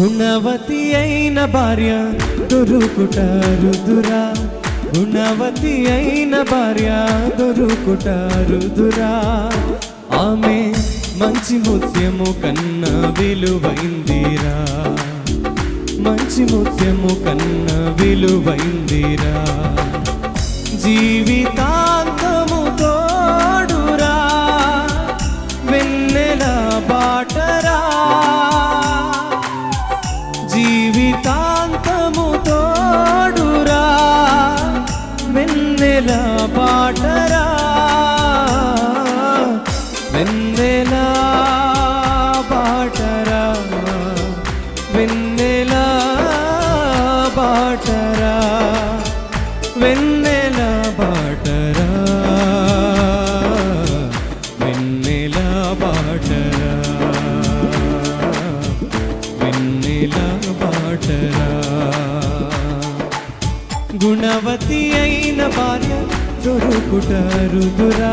గుణవతి అయిన భార్య దొరుకుట రుదురా గుణవతి అయిన భార్య దొరుకుట రుదురా ఆమె మంచి ముత్యము కన్నా విలువైందిరా. మంచి ముత్యము కన్నా విలువైందిరా. జీవితా వెన్నెల గుణవతి అయిన భార్య దొరుకుట రుదురా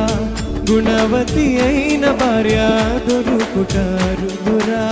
గుణవతి అయిన భార్య దొరుకుట రుదురా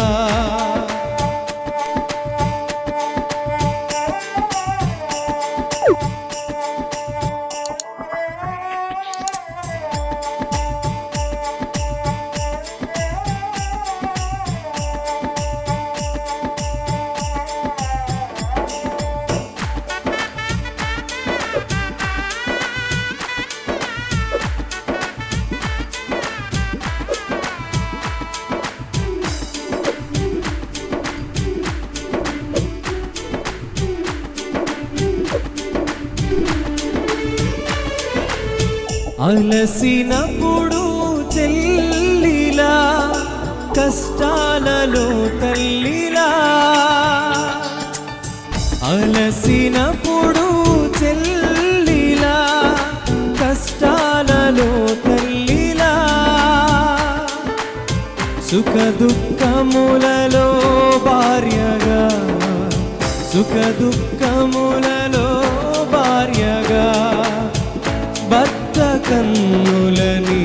అలసినప్పుడు చెల్లిలా కష్టాలలో తల్లిలా. అలసినప్పుడు చెల్లిలా కష్టాలలో తల్లిలా. సుఖ దుఃఖములలో భార్యగా సుఖ దుఃఖములలో కన్నులని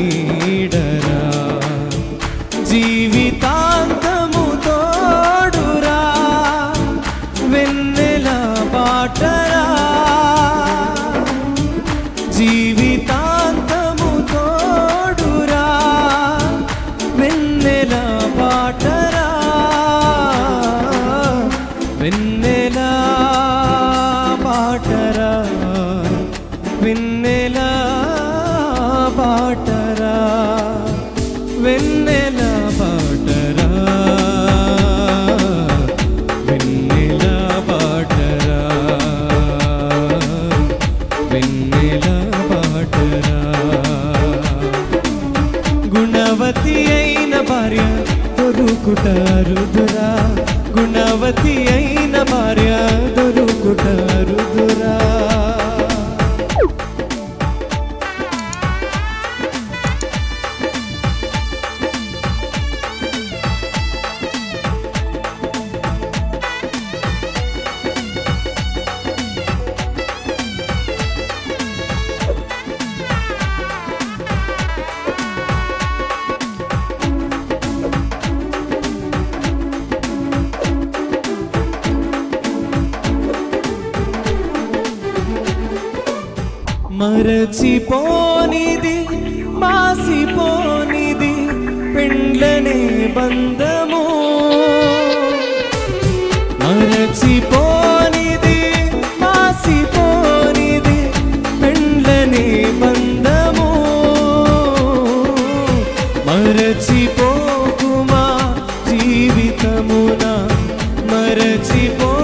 వెన్నెల బాటరా వెన్నెల బాటరా వెన్నెల బాటరా గుణవతి అయిన భార్య దొరుకుట రుదురా. గుణవతి మరచిపోనిది మాసిపోనిది పెండ్లనే బంధము మరచిపోనిది మాసిపోనిది పెండ్లనే బంధము మరచిపోకుమా జీవితమున మరచిపో